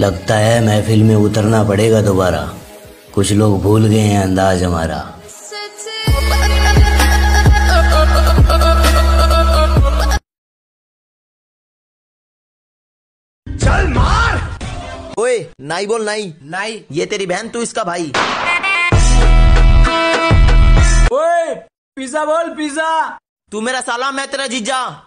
लगता है महफिल में उतरना पड़ेगा दोबारा। कुछ लोग भूल गए हैं अंदाज हमारा। चल मार! ओए नाई बोल नाई। नाई। ये तेरी बहन तू इसका भाई। ओए पिज्जा बोल पिज्जा। तू मेरा साला मैं तेरा जीजा।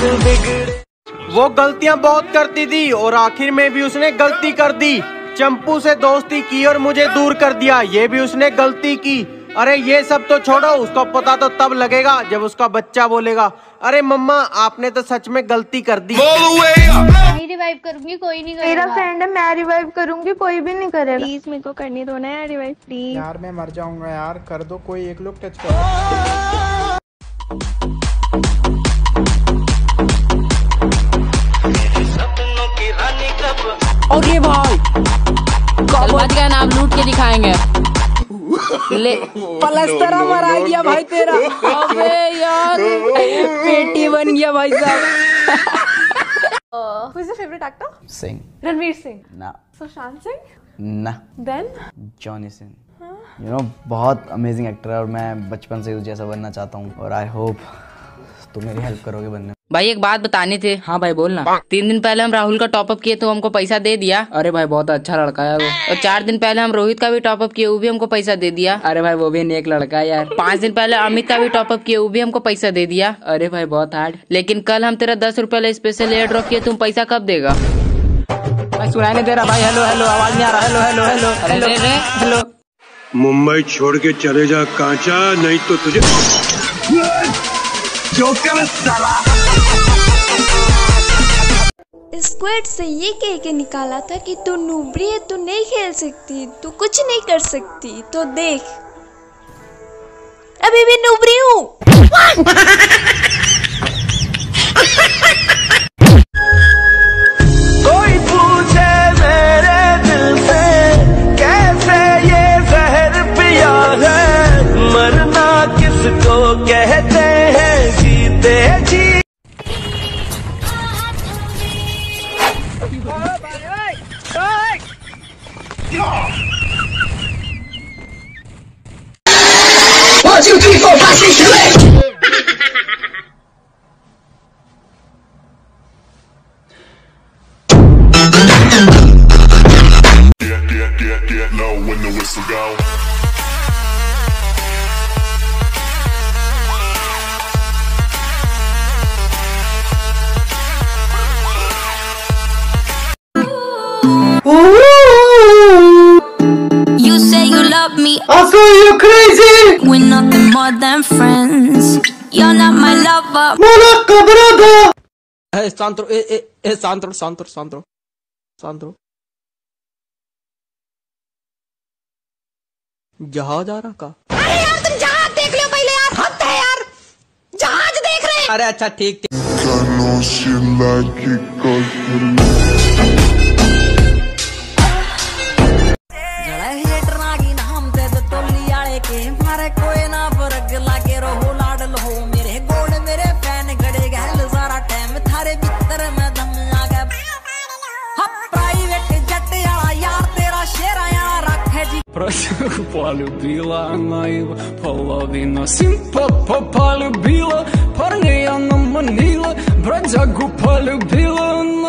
और बिगड़े। वो गलतियाँ बहुत करती थी और आखिर में भी उसने गलती कर दी। चंपू से दोस्ती की और मुझे दूर कर दिया। ये भी उसने गलती की। अरे ये सब तो छोड़ो उसको पता तो तब लगेगा जब उसका बच्चा बोलेगा अरे मम्मा आपने तो सच में गलती कर दी। मैं रिवाइव करूँगी कोई नहीं मेरा फ्रेंड है मैं रिवाइव करूँगी कोई भी नहीं करेगा। प्लीज़ मेरे को करने दो ना यार रिवाइव प्लीज़ यार मैं मर जाऊँगा यार कर दो कोई एक लोग टच करो। का नाम लूट के दिखाएँगे ले पलस्तर मरा गया भाई तेरा अबे यार पेटी बन गया भाई साहब Who is your favorite actor? Singh. Ranveer Singh. Nah. Sushant Singh. Nah. Then? Johnny Singh you know बहुत अमेजिंग एक्टर है और मैं बचपन से उस जैसा बनना चाहता हूँ और आई होप तुम मेरी हेल्प करोगे बनने में भाई एक बात बतानी थी। हाँ भाई बोलना। तीन दिन पहले हम राहुल का टॉपअप किए तो हमको पैसा दे दिया। अरे भाई बहुत अच्छा लड़का है वो। और चार दिन पहले हम रोहित का भी टॉपअप किए वो भी हमको पैसा दे दिया। अरे भाई वो भी नेक लड़का है यार। पाँच दिन पहले अमित का भी टॉपअप किए वो भी हमको पैसा दे दिया। अरे भाई बहुत हार्ड लेकिन कल हम तेरा दस रुपए वाला स्पेशल एयर ड्रॉप किए तुम पैसा कब देगा? भाई सुनाई नहीं दे रहा भाई। हेलो हेलो आवाज़ नहीं आ रहा। Hello hello hello hello hello Mumbai छोड़ के चले जा कांचा नहीं तो तुझे स्क्वाड से ये कह के निकाला था कि तू नूबरी है, तू नहीं खेल सकती, तू कुछ नहीं कर सकती तो देख। अभी भी नूबरी हूँ। Get, get, get, get low when the whistle. You say you love me. I thought you crazy. We're nothing more than friends. You're not my lover. शांत रहो, ए ए ए शांत रहो, शांत रहो, शांत रहो, शांत रहो। जहाज़ आ रहा का अरे यार तुम जहाज़ देख लो पहले यार। हद है यार। जहाज़ देख रहे अरे अच्छा ठीक ठीक। Просил, полюбила она его половину Сын папа полюбила, парня она манила Бродягу полюбила, она.